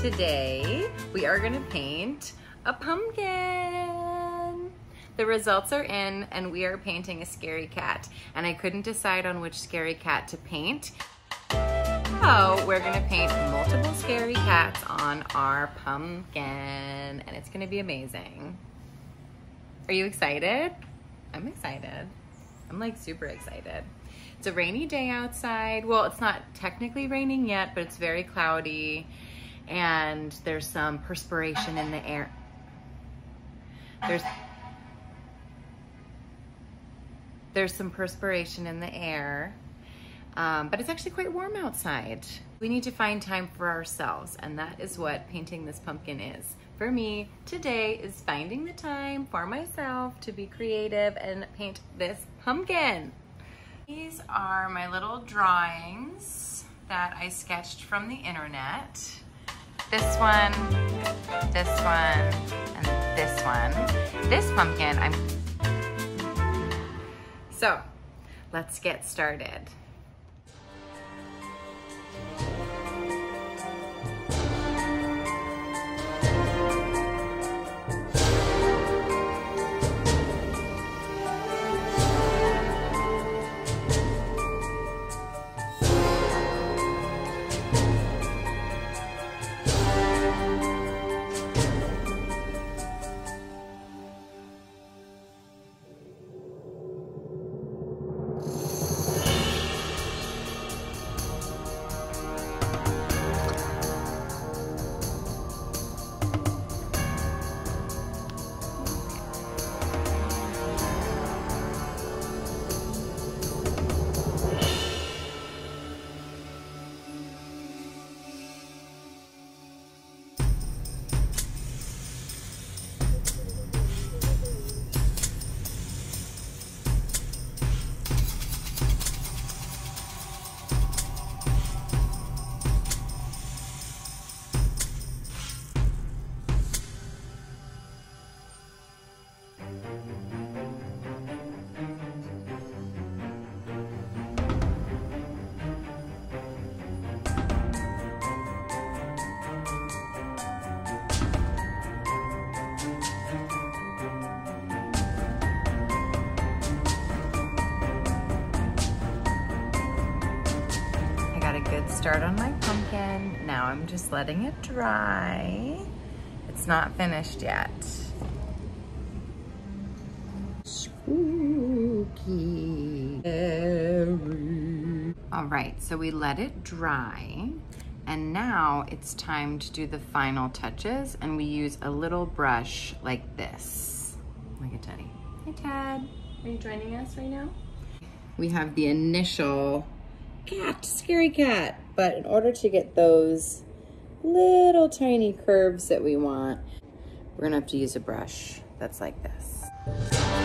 today we are gonna paint a pumpkin. The results are in and we are painting a scary cat and I couldn't decide on which scary cat to paint. So we're gonna paint multiple scary cats on our pumpkin and it's gonna be amazing. Are you excited? I'm excited. I'm like super excited. It's a rainy day outside. Well, it's not technically raining yet, but it's very cloudy and there's some perspiration in the air. There's there's some perspiration in the air, um, but it's actually quite warm outside. We need to find time for ourselves, and that is what painting this pumpkin is. For me, today is finding the time for myself to be creative and paint this pumpkin. These are my little drawings that I sketched from the internet this one, this one, and this one. This pumpkin, I'm... So, let's get started. Start on my pumpkin. Now I'm just letting it dry. It's not finished yet. Spooky. All right, so we let it dry. And now it's time to do the final touches and we use a little brush like this. Look at Teddy. Hey Tad, are you joining us right now? We have the initial cat, scary cat. But in order to get those little tiny curves that we want, we're gonna have to use a brush that's like this.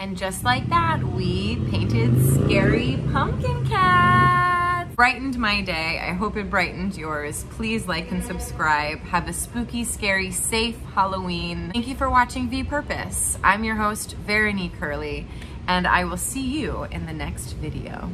And just like that, we painted scary pumpkin cats. Brightened my day. I hope it brightened yours. Please like and subscribe. Have a spooky, scary, safe Halloween. Thank you for watching V Purpose. I'm your host, Veronique Hurley, and I will see you in the next video.